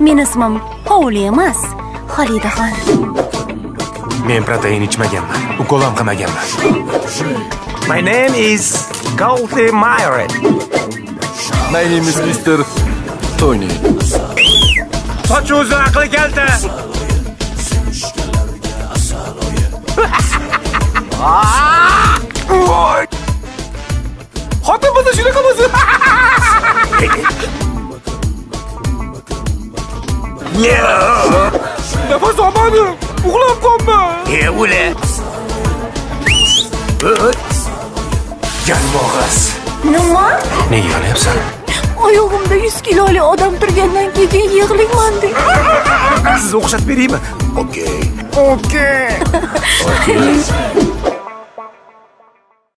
Meni ismim Hovli emas, Xolidaxon. Men protein ichmaganman, ukol ham qilmaganman. My name is Goldie Myron. My name is Mr. Tony. Soch o'zi aqli kalta. Xotin bo'lsa shunaqa bo'lsin. Nafas olmadim. Uxlab qolman. E ule. Yalmog'iz. Nima? Nega yolyapsan? Oyog'imda 100 kiloli odam turgandan keyin yig'layman deb. Siz o'xshatib beraymi? Okey. Okay. Okey.